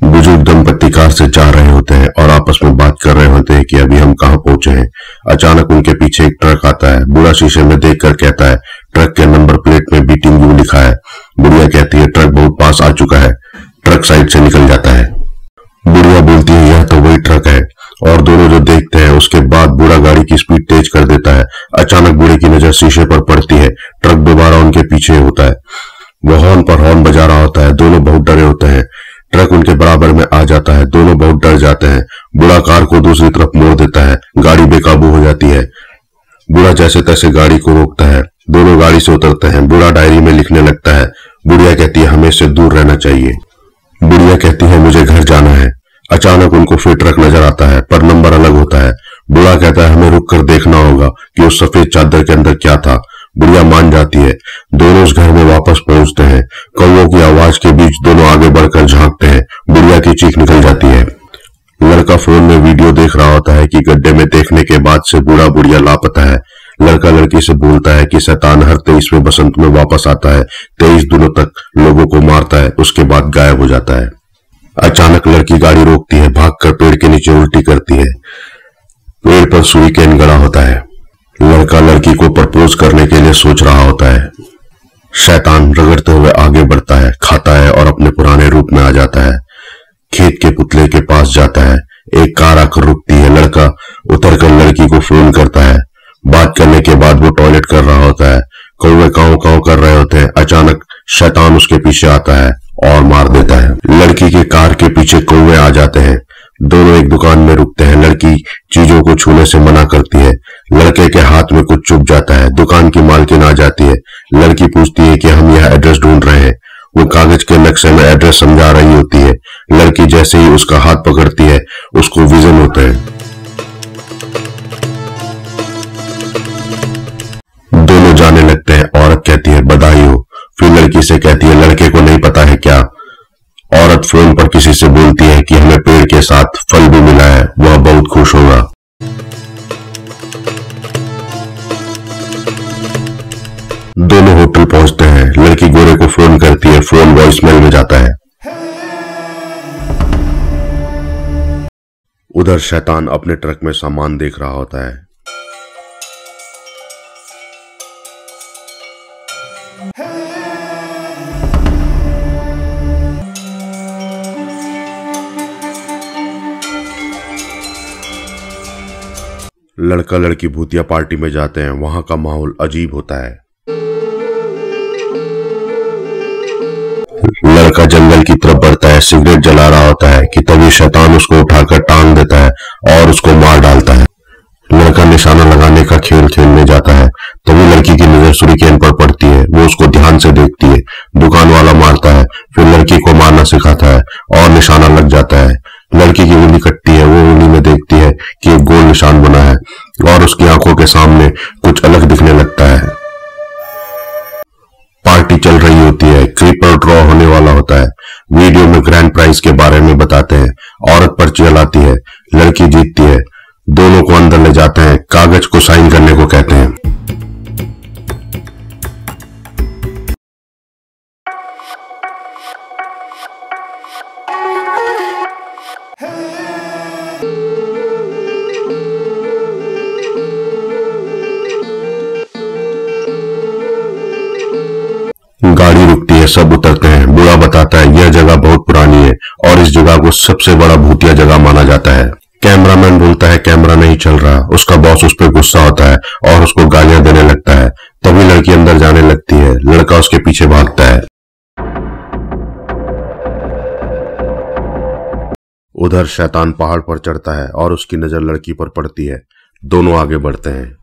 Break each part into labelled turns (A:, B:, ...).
A: बुज़ुर्ग दंपत्ति कार से जा रहे होते हैं और आपस में बात कर रहे होते हैं कि अभी हम कहाँ पहुँचे हैं। अचानक उनके पीछे एक ट्रक आता है। बूढ़ा शीशे में देखकर कहता है, ट्रक के नंबर प्लेट में बीटिंग यू लिखा है। बुढ़िया कहती है, ट्रक बहुत पास आ चुका है। ट्रक साइड से निकल जाता है। बुढ़िया बोलती है, यह तो वही ट्रक है। और दोनों जो देखते हैं, उसके बाद बूढ़ा गाड़ी की स्पीड तेज कर देता है। अचानक बूढ़े की नज़र शीशे पर पड़ती है। ट्रक दोबारा उनके पीछे होता है। वो हॉर्न पर हॉर्न बजा रहा होता है। दोनों बहुत डरे होते हैं। ट्रक उनके बराबर में आ जाता है। दोनों बहुत डर जाते हैं। बूढ़ा कार को दूसरी तरफ़ मोड़ देता है। गाड़ी बेकाबू हो जाती है। बूढ़ा जैसे तैसे गाड़ी को रोकता है। दोनों गाड़ी से उतरते हैं। बूढ़ा डायरी में लिखने लगता है, बुढ़िया कहती है, हमें से दूर रहना चाहिए। बुढ़िया कहती है, मुझे घर जाना है। अचानक उनको फिर ट्रक नज़र आता है, पर नंबर अलग होता है। बूढ़ा कहता है, हमें रुक कर देखना होगा कि उस सफ़ेद चादर के अंदर क्या था। बुढ़िया मान जाती है। दोनों उस घर में वापस पहुँचते हैं। कौओं की आवाज़ के बीच दोनों आगे बढ़कर झांकते हैं। बुढ़िया की चीख निकल जाती है। लड़का फ़ोन में वीडियो देख रहा होता है कि गड्ढे में देखने के बाद से बूढ़ा बुढ़िया लापता है। लड़का लड़की से बोलता है कि शैतान हर तेईसवें बसंत में वापस आता है। तेईस दिनों तक लोगों को मारता है, उसके बाद गायब हो जाता है। अचानक लड़की गाड़ी रोकती है, भागकर पेड़ के नीचे उल्टी करती है। पेड़ पर सुई केन गड़ा होता है। लड़का लड़की को प्रपोज करने के लिए सोच रहा होता है। शैतान रगड़ते हुए आगे बढ़ता है, खाता है और अपने पुराने रूप में आ जाता है। खेत के पुतले के पास जाता है। एक कार आकर रुकती है। लड़का उतर कर लड़की को फ़ोन करता है। बात करने के बाद वो टॉयलेट कर रहा होता है। कौवे काव काव कर रहे होते हैं। अचानक शैतान उसके पीछे आता है और मार देता है। लड़की के कार के पीछे कौवे आ जाते हैं। दोनों एक दुकान में रुकते हैं। लड़की चीज़ों को छूने से मना करती है। लड़के के हाथ में कुछ चुप जाता है। दुकान की मालकिन आ जाती है। लड़की पूछती है कि हम यह एड्रेस ढूंढ रहे हैं। वो कागज़ के नक्शे में एड्रेस समझा रही होती है। लड़की जैसे ही उसका हाथ पकड़ती है, उसको विजन होता है। दोनों जाने लगते हैं। औरत कहती है, बधाई हो। फिर लड़की से कहती है, लड़के को नहीं पता है क्या। औरत फ़ोन पर किसी से बोलती है कि हमें पेड़ के साथ फल भी मिला है, वह बहुत खुश होगा। दोनों होटल पहुँचते हैं। लड़की गोरे को फ़ोन करती है, फ़ोन वॉइसमेल में जाता है। उधर शैतान अपने ट्रक में सामान देख रहा होता है। लड़का लड़की भूतिया पार्टी में जाते हैं, वहाँ का माहौल अजीब होता है। लड़का जंगल की तरफ़ बढ़ता है, सिगरेट जला रहा होता है कि तभी शैतान उसको उठाकर टांग देता है और उसको मार डालता है। लड़का निशाना लगाने का खेल खेलने जाता है, तभी लड़की की नज़र सुरिकेन पर पड़ती है, वो उसको ध्यान से देखती है, दुकान वाला मारता है, फिर लड़की को मारना सिखाता है और निशाना लग जाता है। लड़की की उंगली कटती है, वो उंगली में देखती है कि एक गोल निशान बना है और उसकी आँखों के सामने कुछ अलग दिखने लगता है। पार्टी चल रही होती है क्रीपर ड्रॉ होने वाला होता है। वीडियो में ग्रैंड प्राइज के बारे में बताते हैं, औरत पर्ची लाती है, लड़की जीतती है, दोनों को अंदर ले जाते हैं, कागज़ को साइन करने को कहते हैं। सब उतरते हैं। बूढ़ा बताता है, यह जगह बहुत पुरानी है और इस जगह को सबसे बड़ा भूतिया जगह माना जाता है। कैमरामैन बोलता है, कैमरा नहीं चल रहा। उसका बॉस उस पर गुस्सा होता है और उसको गालियाँ देने लगता है। तभी लड़की अंदर जाने लगती है। लड़का उसके पीछे भागता है। उधर शैतान पहाड़ पर चढ़ता है और उसकी नज़र लड़की पर पड़ती है। दोनों आगे बढ़ते हैं।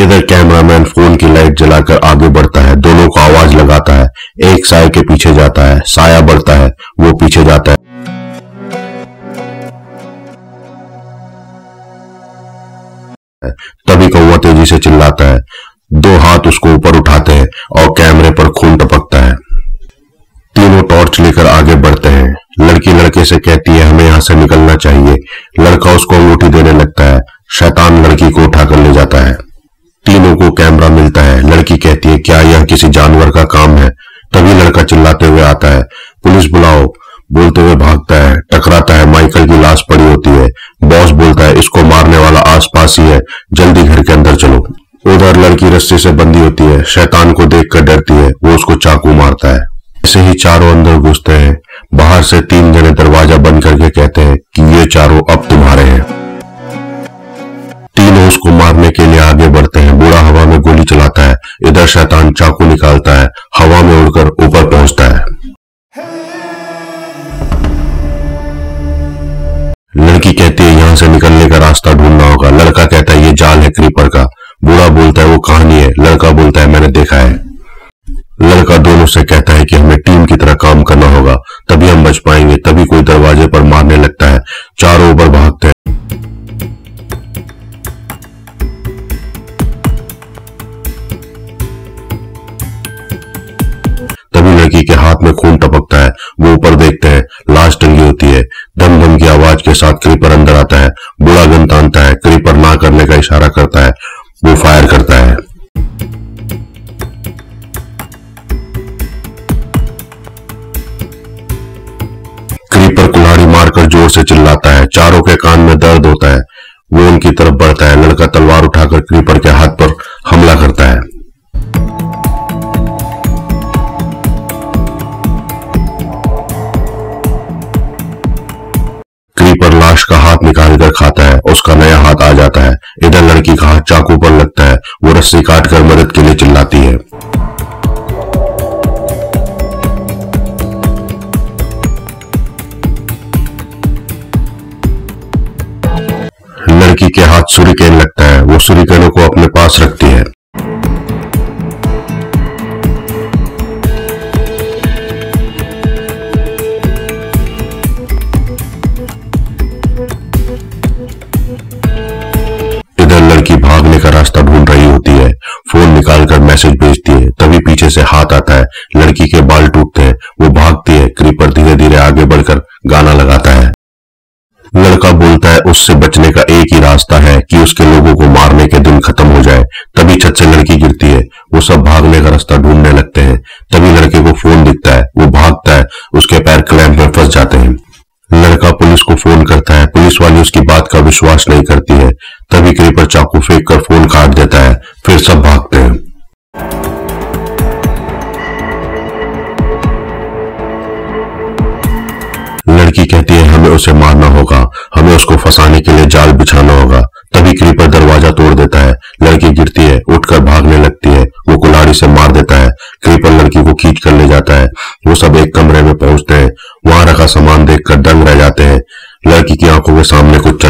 A: इधर कैमरामैन फ़ोन की लाइट जलाकर आगे बढ़ता है। दोनों को आवाज़ लगाता है। एक साय के पीछे जाता है। साया बढ़ता है। वो पीछे जाता है। तभी कौवा तेज़ी से चिल्लाता है। दो हाथ उसको ऊपर उठाते हैं और कैमरे पर खून टपकता है। तीनों टॉर्च लेकर आगे बढ़ते हैं। लड़की लड़के से कहती है, हमें यहाँ से निकलना चाहिए। लड़का उसको अंगूठी देने लगता है। शैतान लड़की को उठाकर ले जाता है। तीनों को कैमरा मिलता है। लड़की कहती है, क्या यह किसी जानवर का काम है? तभी लड़का चिल्लाते हुए आता है। पुलिस बुलाओ। बोलते हुए भागता है। टकराता है। माइकल की लाश पड़ी होती है। बॉस बोलता है, इसको मारने वाला आसपास ही है। जल्दी घर के अंदर चलो। उधर लड़की रस्से से बंदी होती है। शैतान को देखकर डरती है। वो उसको चाकू मारता है। ऐसे ही चारों अंदर घुसते हैं। बाहर से तीन जने दरवाज़ा बंद करके कहते हैं कि ये चारों अब तुम्हारे हैं। इधर शैतान चाकू निकालता है हवा में उड़कर ऊपर पहुँचता है। आवाज़ के साथ क्रीपर अंदर आता है बुढ़ा गन तानता है क्रीपर ना करने का इशारा करता है, वो फायर करता है। क्रीपर कुल्हाड़ी मारकर ज़ोर से चिल्लाता है, चारों के कान में दर्द होता है के क्रीपर धीरे धीरे आगे बढ़कर गाना लगाता है। लड़का बोलता है, उससे बचने का एक ही रास्ता है कि उसके लोगों को मारने के दिन खत्म हो जाए। तभी छत से लड़की गिरती है। वो सब भागने का रास्ता ढूँढने लगते हैं। तभी लड़के को फ़ोन दिखता है। वो भागता है। उसके पैर क्लैंप में फंस जाते हैं। लड़का पुलिस को फ़ोन करता है। पुलिस वाली उसकी बात का विश्वास नहीं करती है। तभी क्रीपर चाकू फेंक कर फ़ोन काट देता है। फिर सब भागते हैं। हमें उसे मारना होगा। हमें उसको फंसाने के लिए जाल बिछाना होगा। तभी क्रीपर दरवाज़ा तोड़ देता है। लड़की गिरती है, उठकर भागने लगती है। वो कुल्हाड़ी से मार देता है। क्रीपर लड़की को खींच कर ले जाता है। वो सब एक कमरे में पहुँचते हैं। वहाँ रखा सामान देखकर दंग रह जाते हैं। लड़की की आँखों के सामने कुछ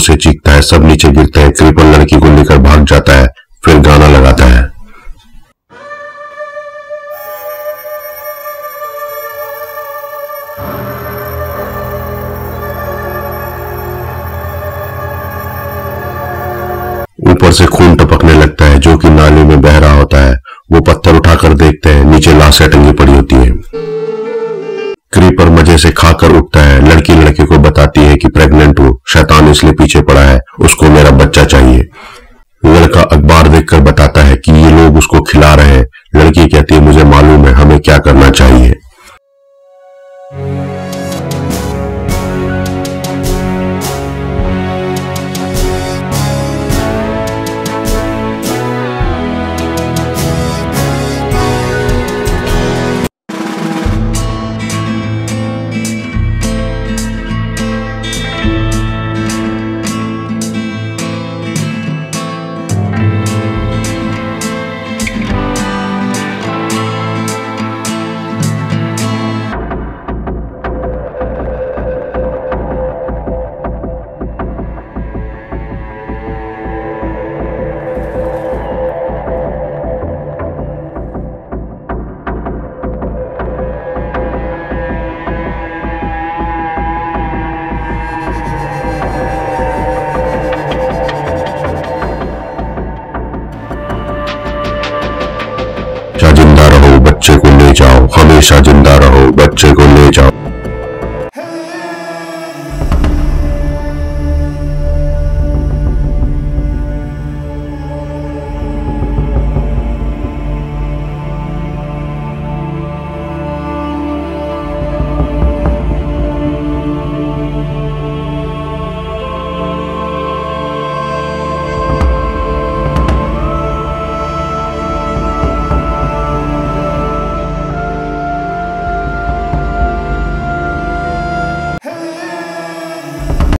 A: से चीखता है, सब नीचे गिरते हैं क्रीपर लड़की को लेकर भाग जाता है, फिर गाना लगाता है। ऊपर से खून टपकने लगता है, जो कि नाली में बह रहा होता है, वो पत्थर उठाकर देखते हैं, नीचे लाशें टंगी पीछे पड़ा है, उसको मेरा बच्चा चाहिए। लड़का अखबार देखकर बताता है कि ये लोग उसको खिला रहे हैं। लड़की कहती है, मुझे मालूम है, हमें क्या करना चाहिए? हमेशा ज़िंदा रहो बच्चे को